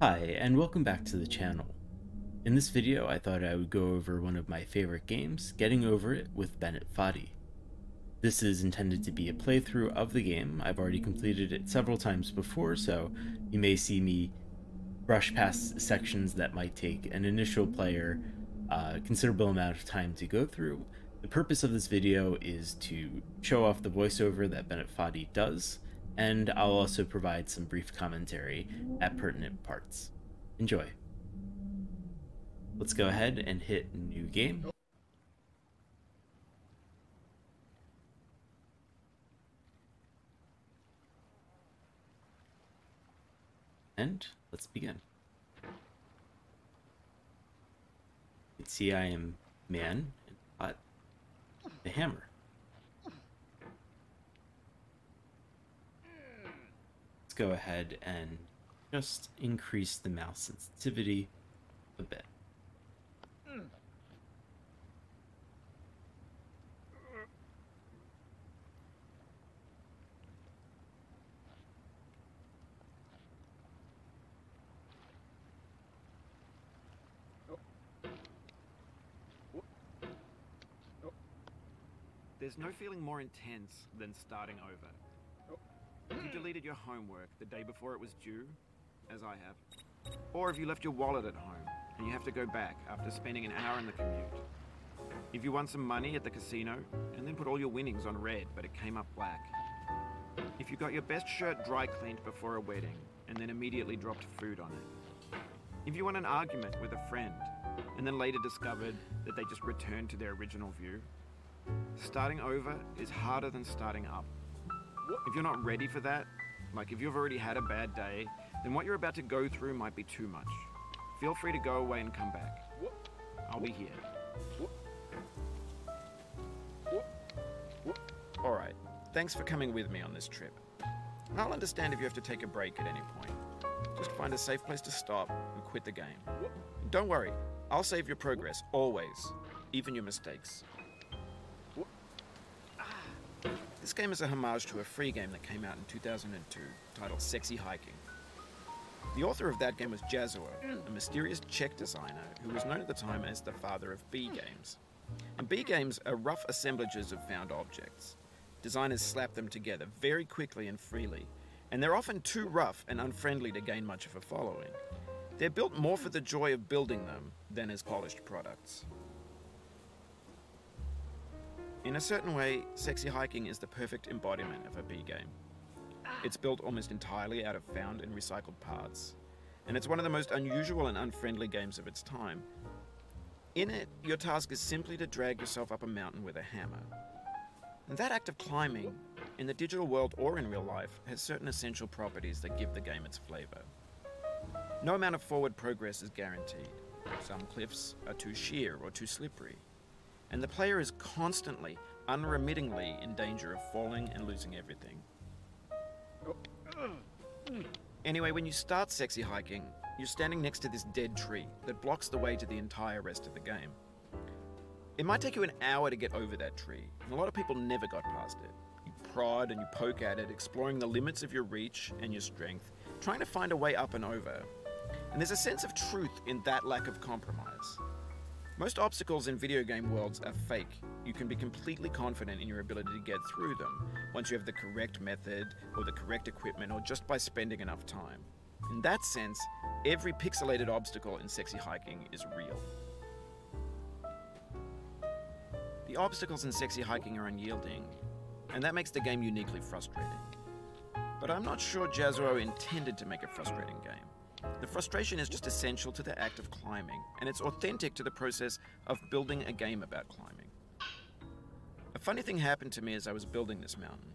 Hi, and welcome back to the channel. In this video, I thought I would go over one of my favorite games, Getting Over It with Bennett Foddy. This is intended to be a playthrough of the game. I've already completed it several times before, so you may see me brush past sections that might take an initial player a considerable amount of time to go through. The purpose of this video is to show off the voiceover that Bennett Foddy does, and I'll also provide some brief commentary at pertinent parts. Enjoy. Let's go ahead and hit new game. And let's begin. You can see I am man hot the hammer. Go ahead and just increase the mouse sensitivity a bit. There's no feeling more intense than starting over. You deleted your homework the day before it was due, as I have, or if you left your wallet at home and you have to go back after spending an hour in the commute. If you won some money at the casino and then put all your winnings on red but it came up black. If you got your best shirt dry cleaned before a wedding and then immediately dropped food on it. If you won an argument with a friend and then later discovered that they just returned to their original view. Starting over is harder than starting up. If you're not ready for that, like if you've already had a bad day, then what you're about to go through might be too much. Feel free to go away and come back. I'll be here. Alright, thanks for coming with me on this trip. I'll understand if you have to take a break at any point. Just find a safe place to stop and quit the game. Don't worry, I'll save your progress, always, even your mistakes. This game is a homage to a free game that came out in 2002 titled Sexy Hiking. The author of that game was Jazzuo, a mysterious Czech designer who was known at the time as the father of B games. And B games are rough assemblages of found objects. Designers slap them together very quickly and freely, and they're often too rough and unfriendly to gain much of a following. They're built more for the joy of building them than as polished products. In a certain way, Sexy Hiking is the perfect embodiment of a B game. Ah. It's built almost entirely out of found and recycled parts, and it's one of the most unusual and unfriendly games of its time. In it, your task is simply to drag yourself up a mountain with a hammer. And that act of climbing, in the digital world or in real life, has certain essential properties that give the game its flavor. No amount of forward progress is guaranteed. Some cliffs are too sheer or too slippery and the player is constantly, unremittingly in danger of falling and losing everything. Anyway, when you start sexy hiking, you're standing next to this dead tree that blocks the way to the entire rest of the game. It might take you an hour to get over that tree, and a lot of people never got past it. You prod and you poke at it, exploring the limits of your reach and your strength, trying to find a way up and over. And there's a sense of truth in that lack of compromise. Most obstacles in video game worlds are fake. You can be completely confident in your ability to get through them once you have the correct method or the correct equipment or just by spending enough time. In that sense, every pixelated obstacle in Sexy Hiking is real. The obstacles in Sexy Hiking are unyielding, and that makes the game uniquely frustrating. But I'm not sure Jazzuo intended to make a frustrating game. The frustration is just essential to the act of climbing, and it's authentic to the process of building a game about climbing. A funny thing happened to me as I was building this mountain.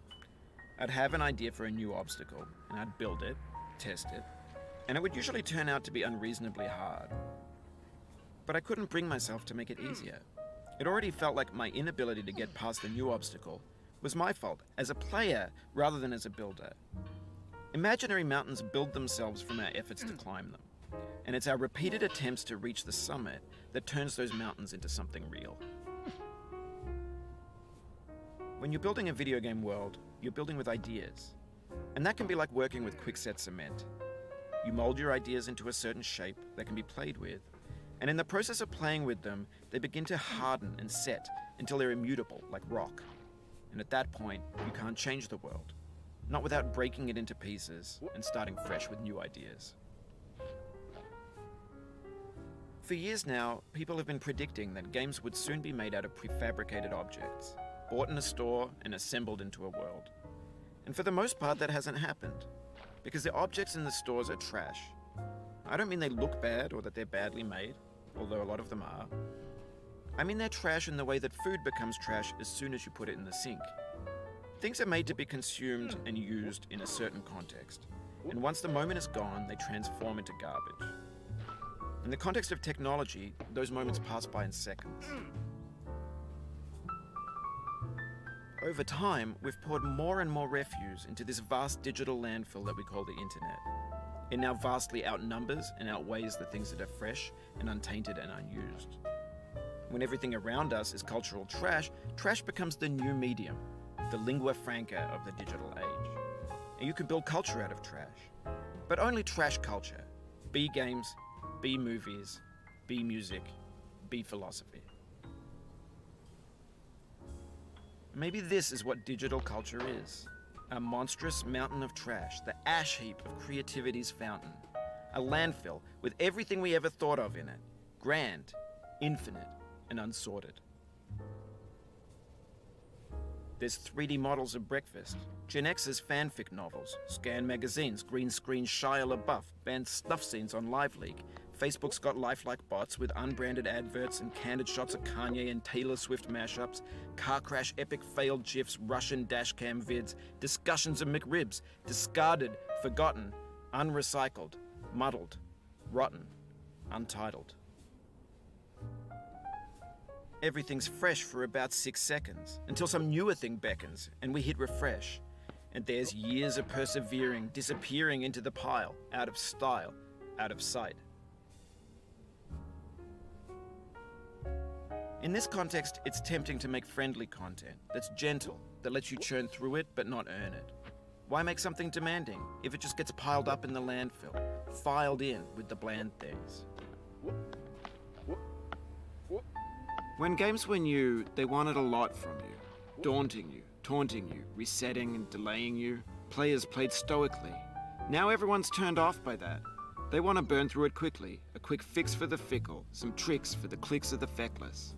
I'd have an idea for a new obstacle, and I'd build it, test it, and it would usually turn out to be unreasonably hard. But I couldn't bring myself to make it easier. It already felt like my inability to get past the new obstacle was my fault as a player rather than as a builder. Imaginary mountains build themselves from our efforts to hmm. climb them, and it's our repeated attempts to reach the summit that turns those mountains into something real. When you're building a video game world, you're building with ideas, and that can be like working with quickset cement. You mold your ideas into a certain shape that can be played with, and in the process of playing with them, they begin to harden and set until they're immutable, like rock. And at that point, you can't change the world. Not without breaking it into pieces and starting fresh with new ideas. For years now, people have been predicting that games would soon be made out of prefabricated objects, bought in a store and assembled into a world. And for the most part, that hasn't happened, because the objects in the stores are trash. I don't mean they look bad or that they're badly made, although a lot of them are. I mean they're trash in the way that food becomes trash as soon as you put it in the sink. Things are made to be consumed hmm. and used in a certain context, and once the moment is gone, they transform into garbage. In the context of technology, those moments pass by in seconds. Over time, we've poured more and more refuse into this vast digital landfill that we call the internet. It now vastly outnumbers and outweighs the things that are fresh and untainted and unused. When everything around us is cultural trash, trash becomes the new medium, the lingua franca of the digital age. And you can build culture out of trash. But only trash culture. B games, B movies, B music, B philosophy. Maybe this is what digital culture is a monstrous mountain of trash, the ash heap of creativity's fountain. A landfill with everything we ever thought of in it grand, infinite, and unsorted. There's 3D models of breakfast, Gen X's fanfic novels, scan magazines, green screen Shia LaBeouf, banned stuff scenes on LiveLeak, Facebook's got lifelike bots with unbranded adverts and candid shots of Kanye and Taylor Swift mashups, car crash epic failed GIFs, Russian dashcam vids, discussions of McRibs, discarded, forgotten, unrecycled, muddled, rotten, untitled. Everything's fresh for about six seconds until some newer thing beckons and we hit refresh. And there's years of persevering disappearing into the pile, out of style, out of sight. In this context, it's tempting to make friendly content that's gentle, that lets you churn through it but not earn it. Why make something demanding if it just gets piled up in the landfill, filed in with the bland things? When games were new, they wanted a lot from you, daunting you, taunting you, resetting and delaying you. Players played stoically. Now everyone's turned off by that. They want to burn through it quickly, a quick fix for the fickle, some tricks for the clicks of the feckless.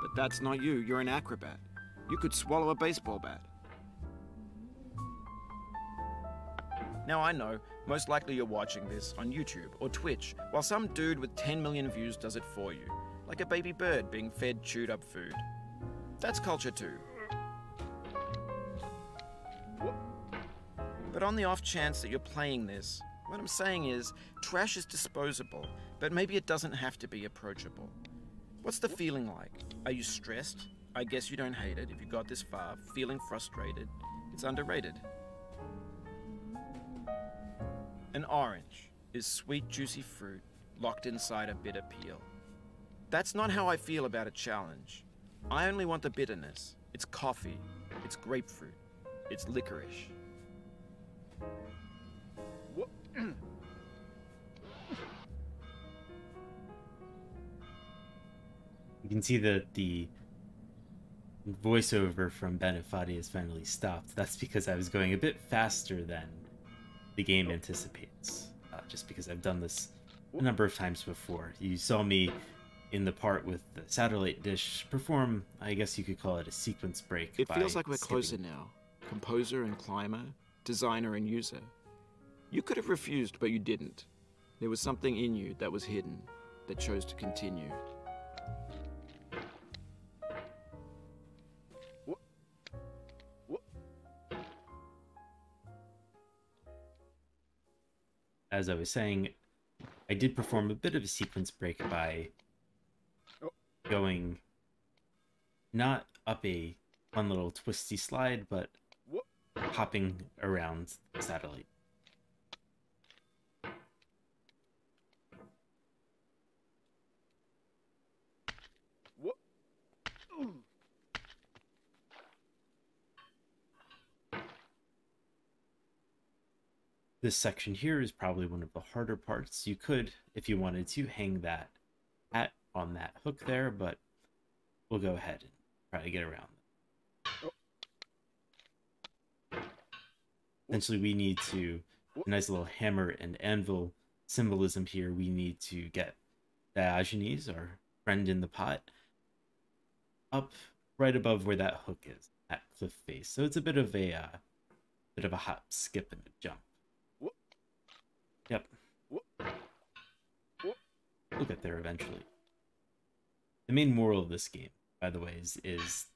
But that's not you, you're an acrobat. You could swallow a baseball bat. Now I know, most likely you're watching this on YouTube or Twitch, while some dude with 10 million views does it for you, like a baby bird being fed chewed up food. That's culture too. But on the off chance that you're playing this, what I'm saying is, trash is disposable, but maybe it doesn't have to be approachable. What's the feeling like? Are you stressed? I guess you don't hate it if you got this far. Feeling frustrated? It's underrated. An orange is sweet, juicy fruit locked inside a bitter peel. That's not how I feel about a challenge. I only want the bitterness. It's coffee. It's grapefruit. It's licorice. You can see that the voiceover from Foddy has finally stopped. That's because I was going a bit faster than the game anticipates. Uh, just because I've done this a number of times before. You saw me in the part with the satellite dish perform, I guess you could call it a sequence break. It feels like we're skipping. closer now. Composer and climber, designer and user. You could have refused, but you didn't. There was something in you that was hidden, that chose to continue. as I was saying, I did perform a bit of a sequence break by. Going not up a fun little twisty slide, but hopping around the satellite. This section here is probably one of the harder parts. You could, if you wanted to, hang that hat on that hook there, but we'll go ahead and try to get around Essentially, we need to, a nice little hammer and anvil symbolism here, we need to get Diogenes, our friend in the pot, up right above where that hook is, that cliff face. So it's a bit of a uh, bit of a hop, skip, and a jump. Yep. We'll get there eventually. The main moral of this game, by the way, is, is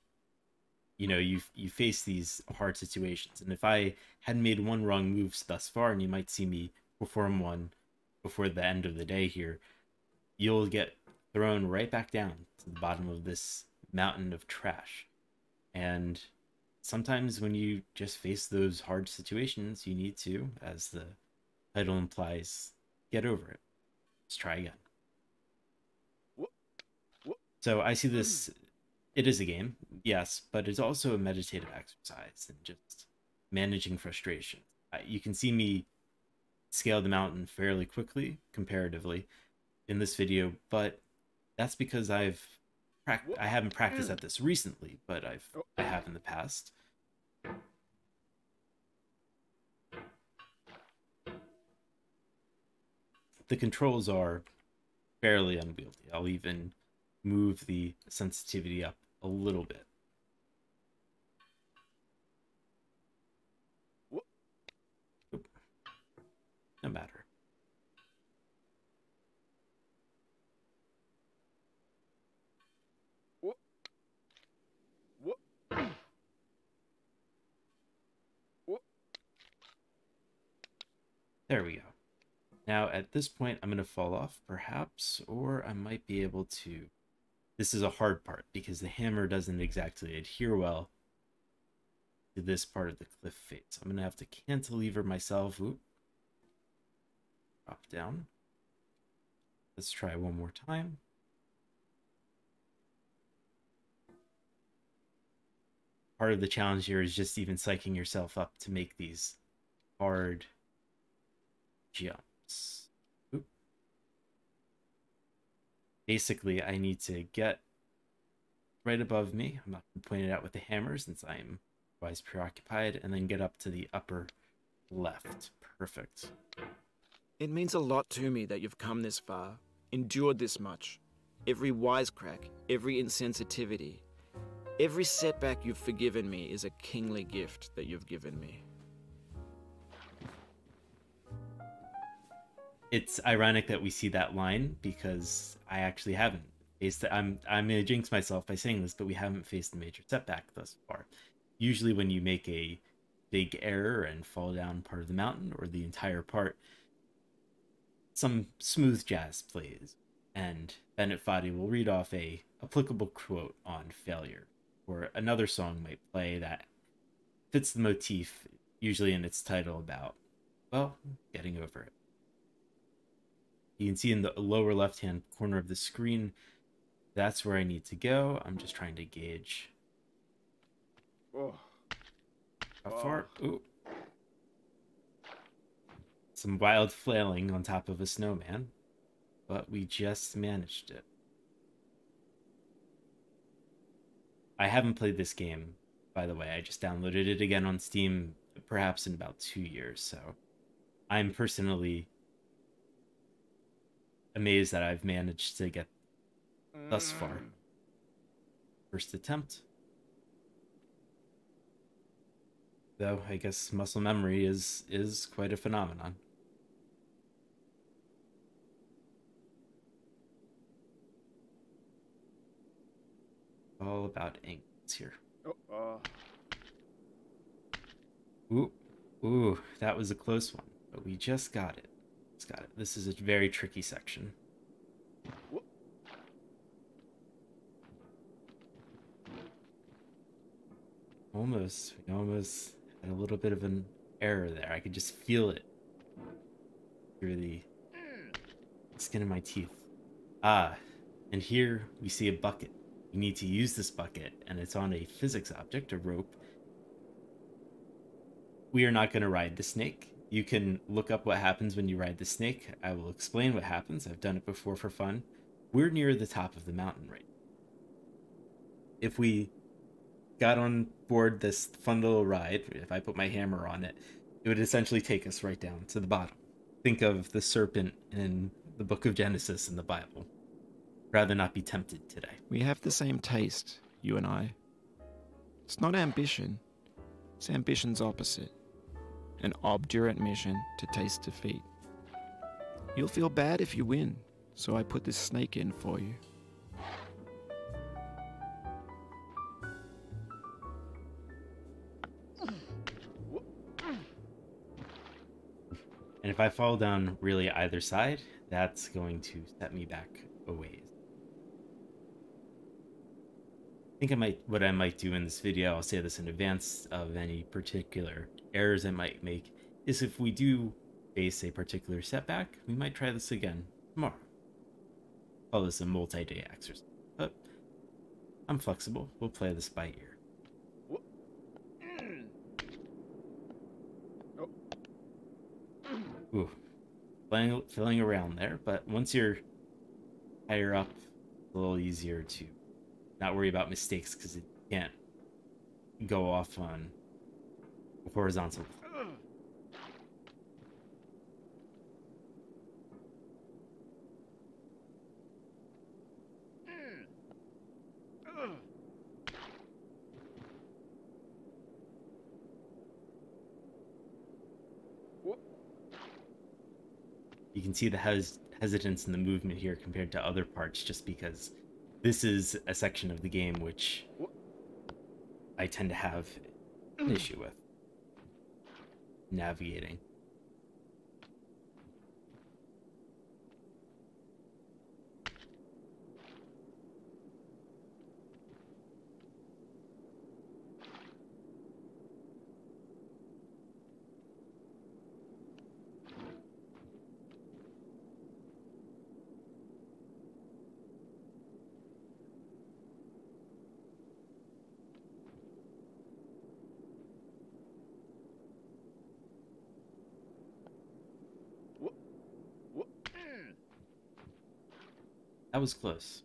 you know you you face these hard situations, and if I had made one wrong move thus far, and you might see me perform one before the end of the day here, you'll get thrown right back down to the bottom of this mountain of trash. And sometimes when you just face those hard situations, you need to, as the title implies, get over it. Let's try again. So I see this, hmm. it is a game, yes, but it's also a meditative exercise and just managing frustration. You can see me scale the mountain fairly quickly, comparatively, in this video, but that's because I've I haven't practiced at this recently, but I've oh. I oh. have in the past. The controls are fairly unwieldy. I'll even move the sensitivity up a little bit. No matter. There we go. Now at this point, I'm going to fall off perhaps, or I might be able to. This is a hard part because the hammer doesn't exactly adhere well to this part of the cliff face. So I'm going to have to cantilever myself. Oop. Drop down. Let's try one more time. Part of the challenge here is just even psyching yourself up to make these hard jumps. Basically, I need to get right above me. I'm not going to point it out with the hammer since I'm otherwise preoccupied, and then get up to the upper left. Perfect. It means a lot to me that you've come this far, endured this much. Every wisecrack, every insensitivity, every setback you've forgiven me is a kingly gift that you've given me. It's ironic that we see that line because I actually haven't faced. I'm I'm gonna jinx myself by saying this, but we haven't faced a major setback thus far. Usually, when you make a big error and fall down part of the mountain or the entire part, some smooth jazz plays, and Bennett Foddy will read off a applicable quote on failure, or another song might play that fits the motif, usually in its title about, well, getting over it. You can see in the lower left hand corner of the screen, that's where I need to go. I'm just trying to gauge oh. how oh. far. Oh. Ooh. Some wild flailing on top of a snowman, but we just managed it. I haven't played this game, by the way. I just downloaded it again on Steam, perhaps in about two years. So I'm personally amazed that I've managed to get thus far. Mm. First attempt. Though I guess muscle memory is is quite a phenomenon. All about angles here. Oh, uh... Ooh, ooh, that was a close one, but we just got it. Got it. This is a very tricky section. Almost, we almost had a little bit of an error there. I could just feel it through the skin of my teeth. Ah, and here we see a bucket. We need to use this bucket, and it's on a physics object, a rope. We are not going to ride the snake you can look up what happens when you ride the snake. I will explain what happens. I've done it before for fun. We're near the top of the mountain right if we got on board this fun little ride, if I put my hammer on it, it would essentially take us right down to the bottom. Think of the serpent in the book of Genesis in the Bible. Rather not be tempted today. We have the same taste, you and I. It's not ambition, it's ambition's opposite an obdurate mission to taste defeat. You'll feel bad if you win, so I put this snake in for you. And if I fall down really either side, that's going to set me back a ways. I think I might, what I might do in this video, I'll say this in advance of any particular errors I might make, is if we do face a particular setback, we might try this again tomorrow. Call this a multi-day exercise. But I'm flexible. We'll play this by ear. Ooh, filling, filling around there, but once you're higher up, a little easier to not worry about mistakes because it can't go off on horizontal you can see the hes- hesitance in the movement here compared to other parts just because this is a section of the game which I tend to have an issue with navigating. That was close.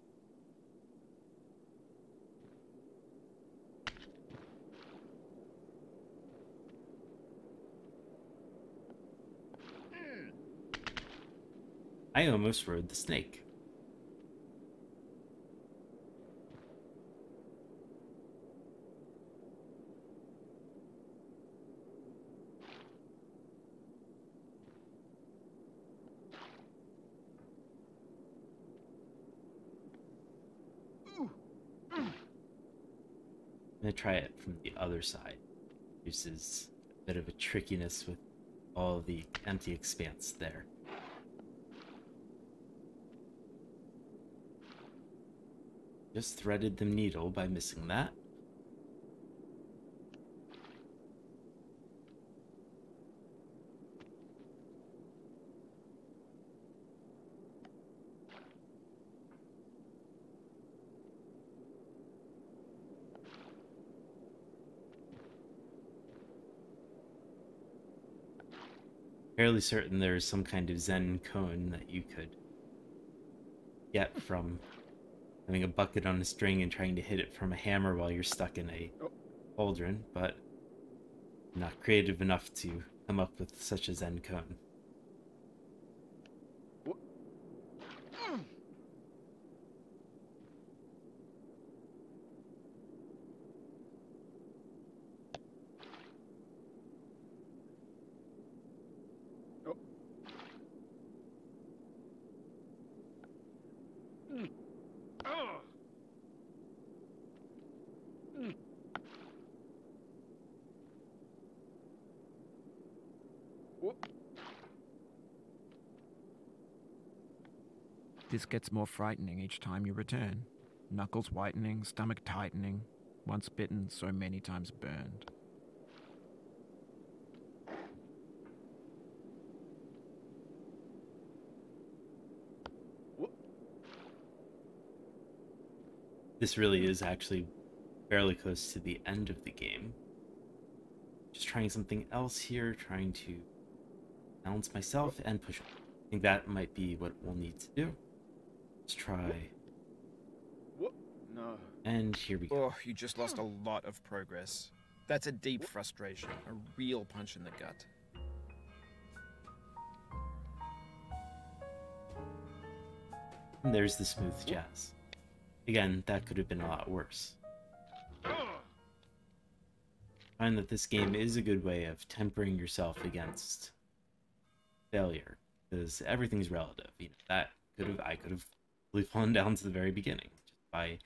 Hmm. I almost rode the snake. I'm gonna try it from the other side. Uses a bit of a trickiness with all the empty expanse there. Just threaded the needle by missing that. Fairly certain there's some kind of Zen koan that you could get from having a bucket on a string and trying to hit it from a hammer while you're stuck in a cauldron, but not creative enough to come up with such a Zen koan. This gets more frightening each time you return. Knuckles whitening, stomach tightening. Once bitten, so many times burned. This really is actually fairly close to the end of the game. Just trying something else here, trying to balance myself and push. I think that might be what we'll need to do. Let's try. What? No. And here we go. Oh, you just lost a lot of progress. That's a deep frustration, a real punch in the gut. And there's the smooth jazz. Again, that could have been a lot worse. I find that this game is a good way of tempering yourself against failure, because everything's relative. You know, that could have I could have really fallen down to the very beginning just by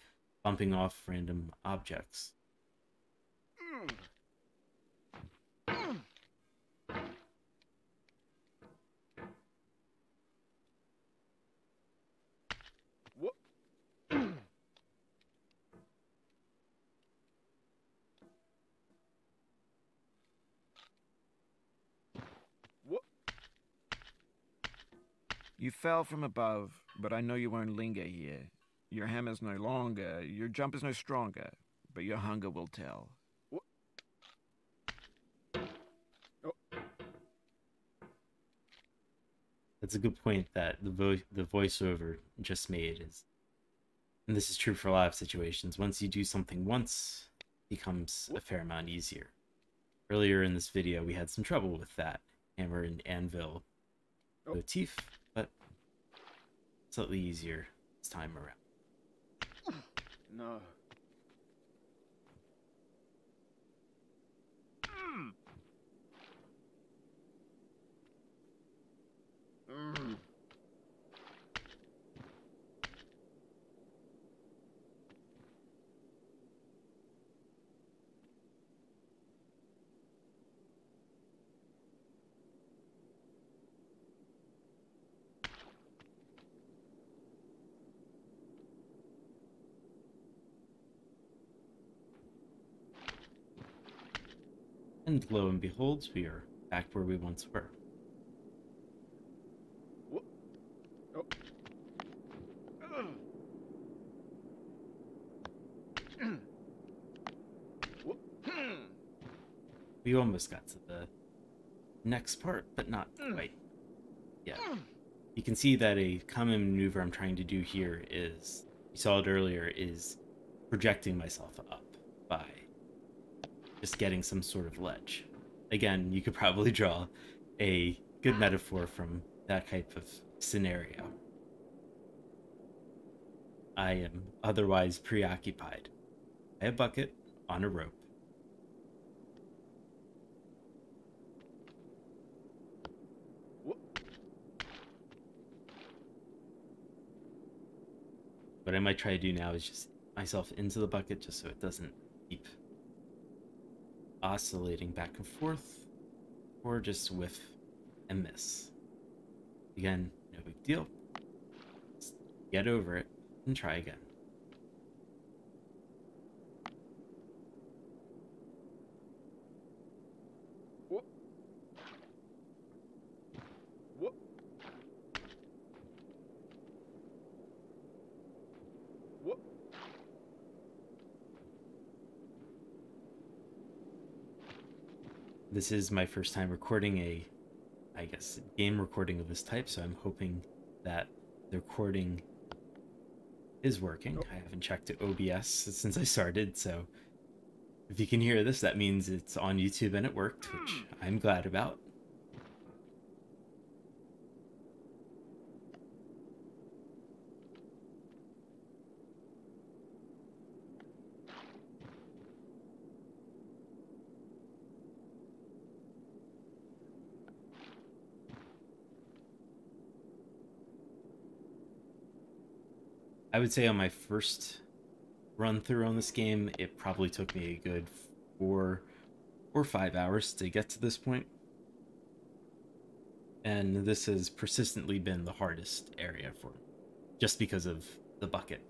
bumping off random objects. Hmm. Hmm. You fell from above, but I know you won't linger here. Your hammer's no longer, your jump is no stronger, but your hunger will tell. That's a good point that the vo- the voiceover just made is, and this is true for a lot of situations. Once you do something once, it becomes a fair amount easier. Earlier in this video, we had some trouble with that hammer and anvil oh. motif, but slightly easier this time around. No. Mm. And lo and behold, we are back where we once were. Oh. We almost got to the next part, but not quite yet. You can see that a common maneuver I'm trying to do here is, you saw it earlier, is projecting myself up by just getting some sort of ledge. Again, you could probably draw a good metaphor from that type of scenario. I am otherwise preoccupied. Have a bucket on a rope. What I might try to do now is just myself into the bucket just so it doesn't keep oscillating back and forth or just whiff and miss. Again, no big deal. Just get over it and try again. This is my first time recording a, I guess, game recording of this type, so I'm hoping that the recording is working. I haven't checked to OBS since I started, so if you can hear this, that means it's on YouTube and it worked, which hmm. I'm glad about. I would say on my first run through on this game, it probably took me a good four or five hours to get to this point. And this has persistently been the hardest area for me, just because of the bucket.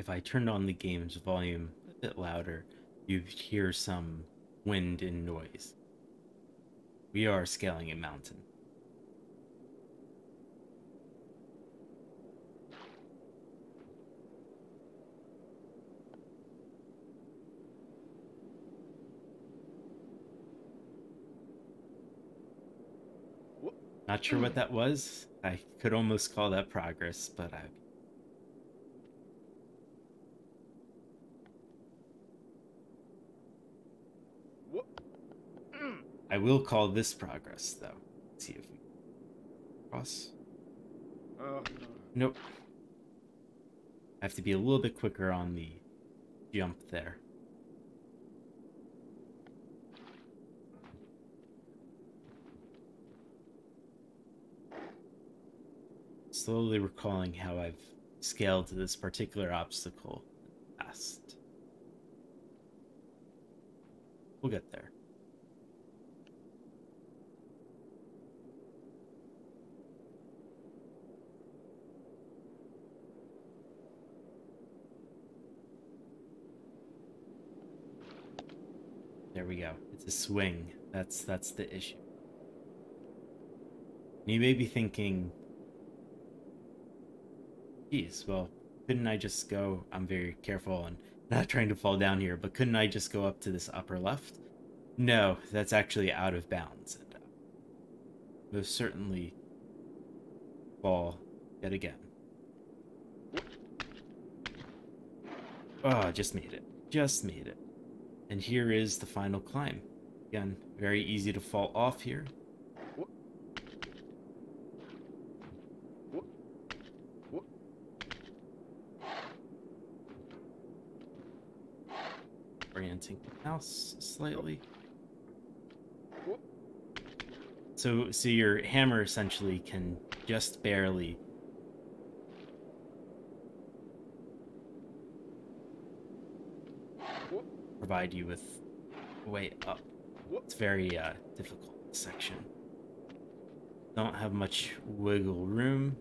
If I turned on the game's volume a bit louder, you'd hear some wind and noise. We are scaling a mountain. Not sure what that was. I could almost call that progress, but I will call this progress, though. Let's see if we cross. Nope. I have to be a little bit quicker on the jump there. Slowly recalling how I've scaled this particular obstacle in. We'll get there. There we go. It's a swing. That's that's the issue. You may be thinking, geez, well, couldn't I just go? I'm very careful and not trying to fall down here, but couldn't I just go up to this upper left? No, that's actually out of bounds. And uh, most certainly fall yet again. Oh, just made it. Just made it. And here is the final climb. Again, very easy to fall off here. Orienting the mouse slightly. So, so your hammer essentially can just barely provide you with a way up. It's very uh, difficult section. Don't have much wiggle room.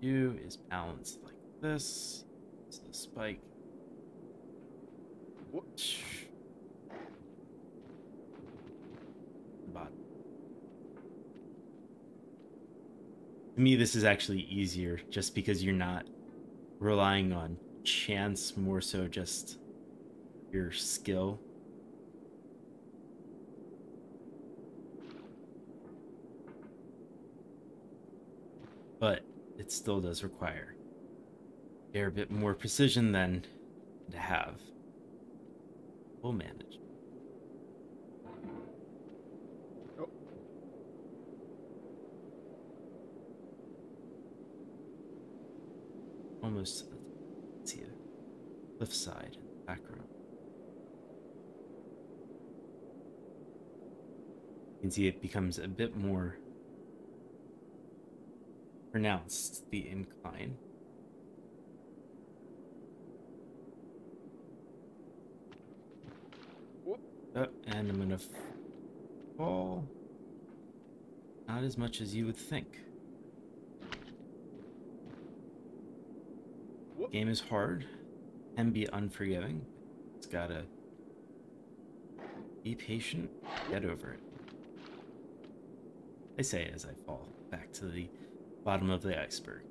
You is balanced like this. It's the spike. Bottom. To me, this is actually easier just because you're not relying on chance, more so just your skill. But it still does require a bit more precision than to have. We'll manage. Almost cliff side in the background. You can see it becomes a bit more pronounced, the incline. Oh, and I'm gonna fall. Not as much as you would think. Game is hard, can be unforgiving. It's gotta be patient, get over it. I say as I fall back to the bottom of the iceberg.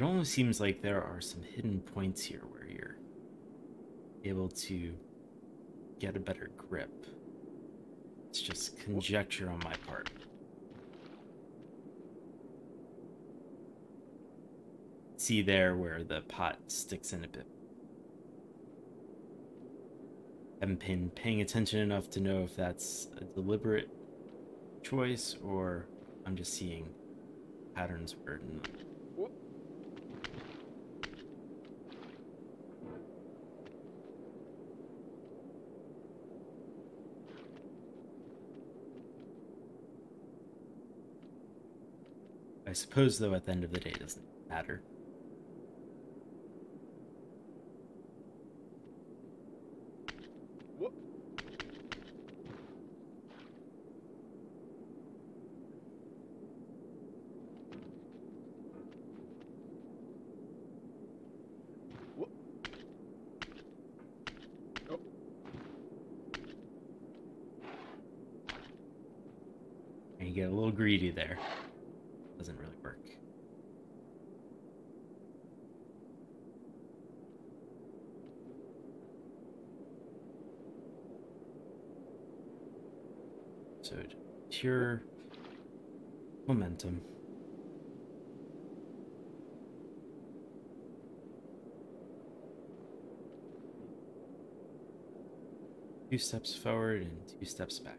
It almost seems like there are some hidden points here where you're able to get a better grip. It's just conjecture on my part. see there where the pot sticks in a bit. Haven't been paying attention enough to know if that's a deliberate choice or I'm just seeing patterns where I suppose, though, at the end of the day, it doesn't matter. And oh. you get a little greedy there. Doesn't really work. So pure momentum. Two steps forward and two steps back.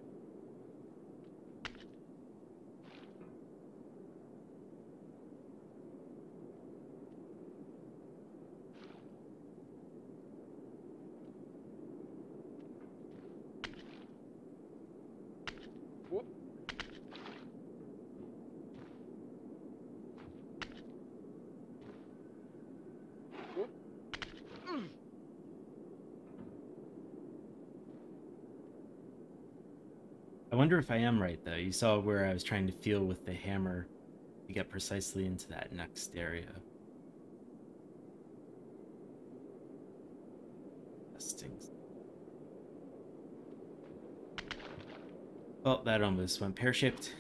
Wonder if I am right though. You saw where I was trying to feel with the hammer to get precisely into that next area. Stings. Well, oh, that almost went pear-shaped.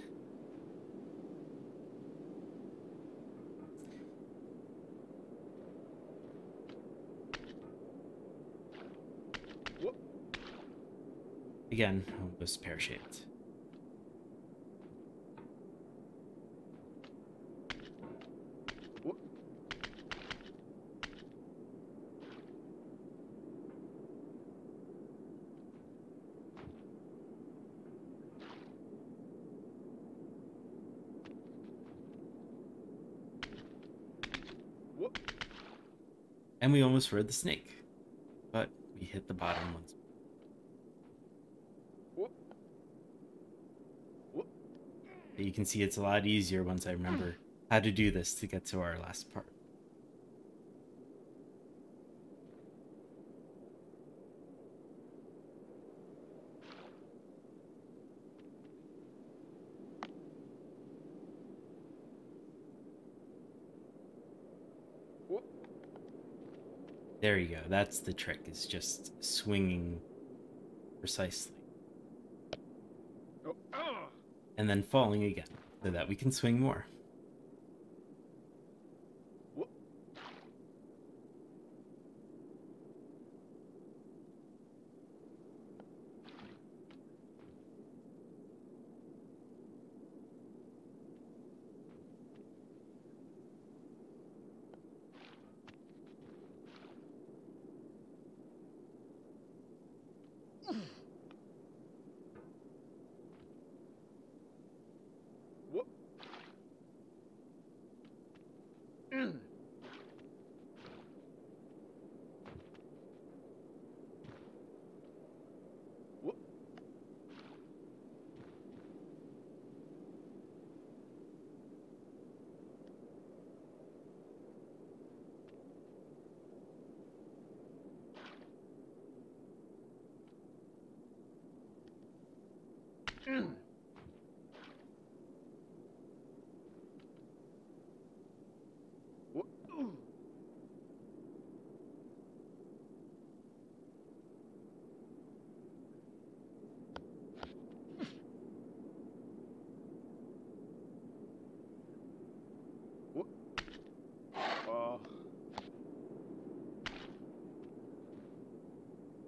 Again, almost pear-shaped. And we almost rode the snake, but we hit the bottom once. you can see it's a lot easier once I remember how to do this to get to our last part. There you go. That's the trick. Is just swinging precisely. Oh, ah. And then falling again, so that we can swing more. Mm.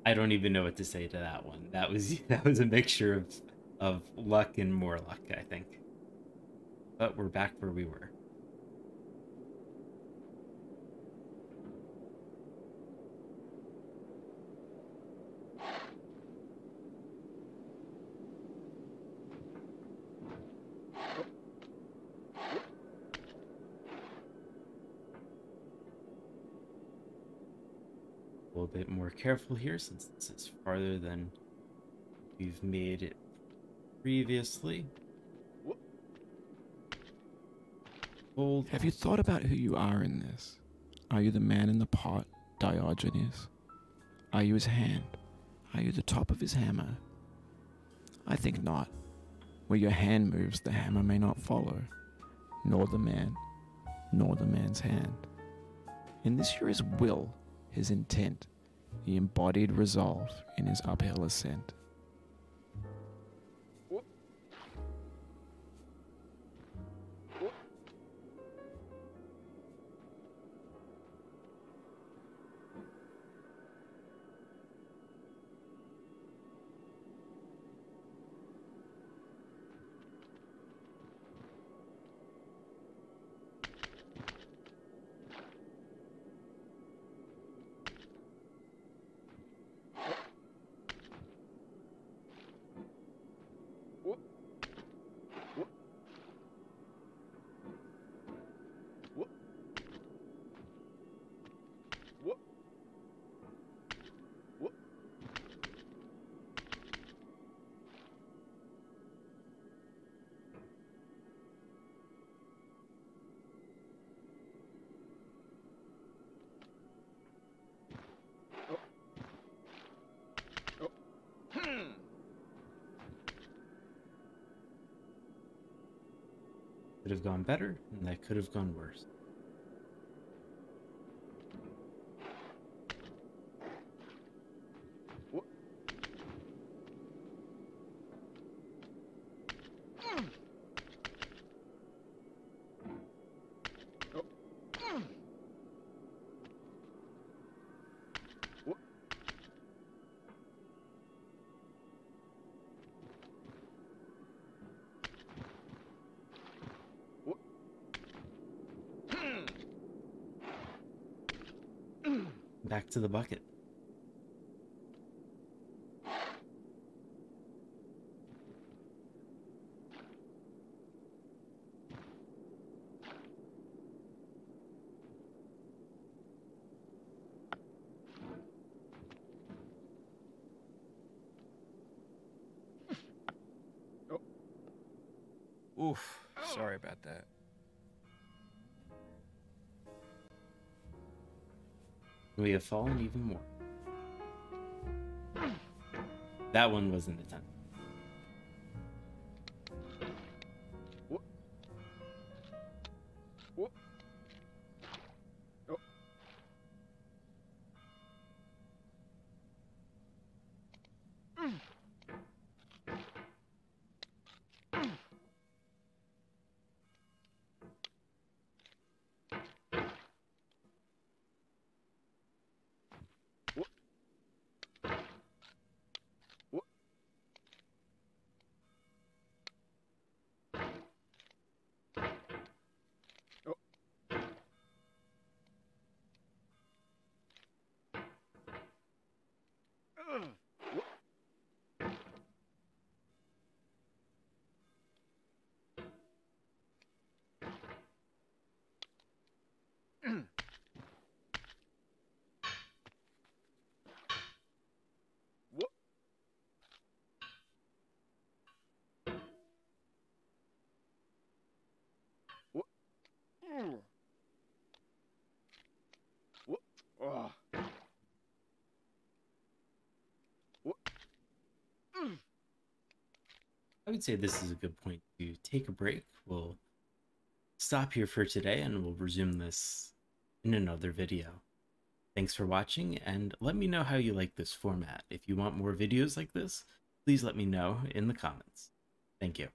I don't even know what to say to that one. That was that was a mixture of of luck and more luck, I think. But we're back where we were. A little bit more careful here since this is farther than we've made it previously. Hold. Have you thought about who you are in this? Are you the man in the pot, Diogenes? Are you his hand? Are you the top of his hammer? I think not. Where your hand moves, the hammer may not follow, nor the man, nor the man's hand. In this you're his will, his intent, the embodied resolve in his uphill ascent. Have gone better, and that could have gone worse. Back to the bucket. We have fallen even more. That one was an attempt. Oh. I would say this is a good point to take a break. We'll stop here for today and we'll resume this in another video. Thanks for watching and let me know how you like this format. If you want more videos like this, please let me know in the comments. Thank you.